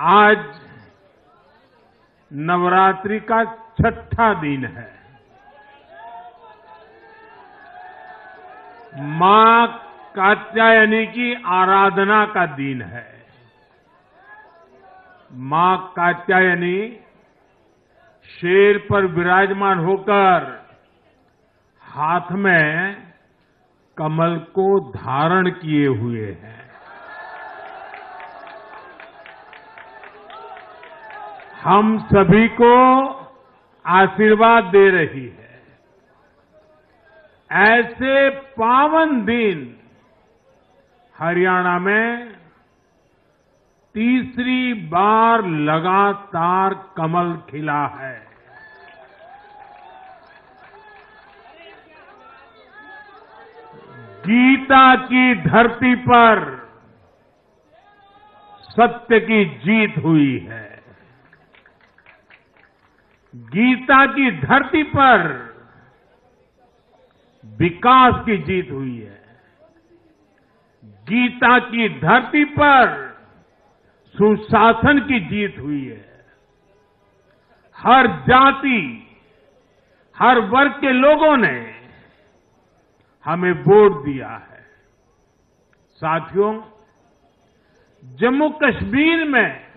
आज नवरात्रि का छठा दिन है। माँ कात्यायनी की आराधना का दिन है। माँ कात्यायनी शेर पर विराजमान होकर हाथ में कमल को धारण किए हुए हैं। हम सभी को आशीर्वाद दे रही है। ऐसे पावन दिन हरियाणा में तीसरी बार लगातार कमल खिला है। गीता की धरती पर सत्य की जीत हुई है। गीता की धरती पर विकास की जीत हुई है। गीता की धरती पर सुशासन की जीत हुई है। हर जाति, हर वर्ग के लोगों ने हमें वोट दिया है। साथियों, जम्मू कश्मीर में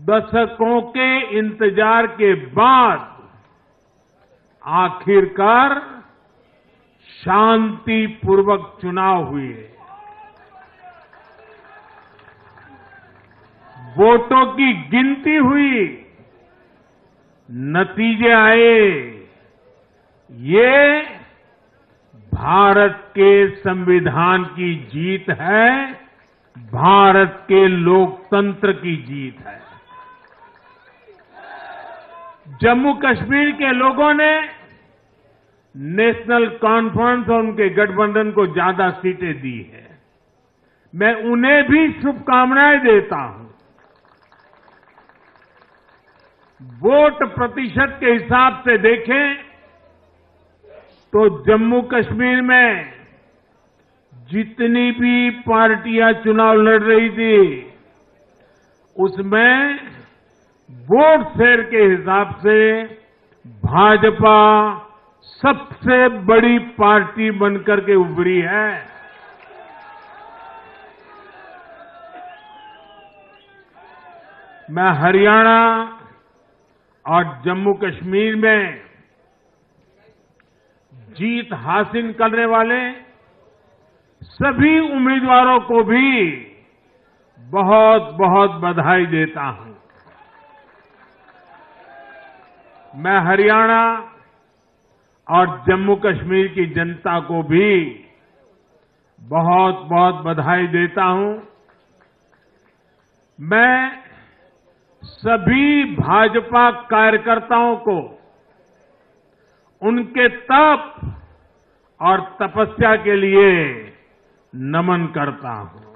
दशकों के इंतज़ार के बाद आखिरकार शांतिपूर्वक चुनाव हुए। वोटों की गिनती हुई, नतीजे आए। ये भारत के संविधान की जीत है, भारत के लोकतंत्र की जीत है। जम्मू कश्मीर के लोगों ने नेशनल कॉन्फ्रेंस और उनके गठबंधन को ज़्यादा सीटें दी है। मैं उन्हें भी शुभकामनाएँ देता हूँ। वोट प्रतिशत के हिसाब से देखें तो जम्मू कश्मीर में जितनी भी पार्टियाँ चुनाव लड़ रही थी, उसमें वोट शेयर के हिसाब से भाजपा सबसे बड़ी पार्टी बनकर के उभरी है। मैं हरियाणा और जम्मू कश्मीर में जीत हासिल करने वाले सभी उम्मीदवारों को भी बहुत बहुत बधाई देता हूँ। मैं हरियाणा और जम्मू कश्मीर की जनता को भी बहुत बहुत बधाई देता हूँ। मैं सभी भाजपा कार्यकर्ताओं को, उनके तप और तपस्या के लिए नमन करता हूँ।